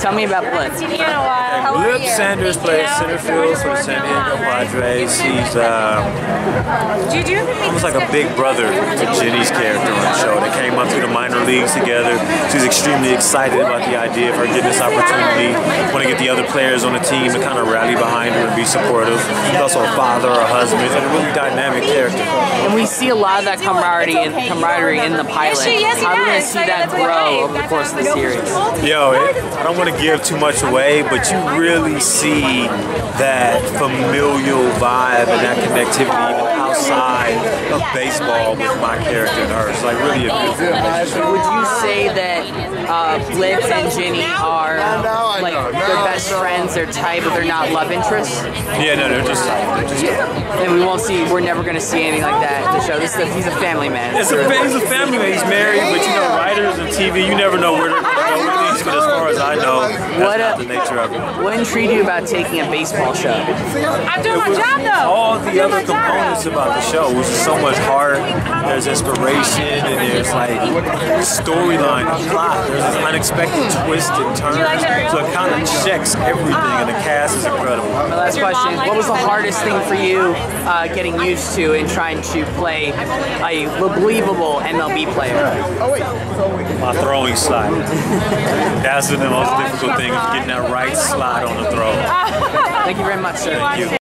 Tell me about Blip. Blip Sanders plays center field for the San Diego Padres. He's uh, almost like a big brother to Ginny's character on the show. They came up through the minor leagues together. She's extremely excited about the idea of her getting this opportunity. Want to get the other players on the team to kind of rally behind her and be supportive. He's also a father, a husband, and a really dynamic character. And we see a lot of that camaraderie in, camaraderie in the pilot. How are we going to see that grow over the course of the series? Yo, it, I don't want to give too much away, but you really see that familial vibe and that connectivity even outside of baseball with my character and her. It's like really a good Would you say that uh, Blip and Ginny are like their best friends, they're tight, but they're not love interests? Yeah, no, they're just, they're just And we won't see, we're never going to see anything like that in the show. This is a, he's a family man. It's a, he's a family man. He's married, but you know, writers and TV, you never know where they're going to go What, not uh, the nature of it. What intrigued you about taking a baseball show? I'm doing my job though. all the other components about the show, which is so much heart. There's inspiration and there's like storyline, plot. There's this unexpected twist and turn. So it kind of checks everything, and the cast is incredible. My last question: What was the hardest thing for you uh, getting used to in trying to play a believable MLB player? Oh wait, my throwing slide. That's been the most difficult thing, is getting that right slide on the throw. Thank you very much, sir. Thank you.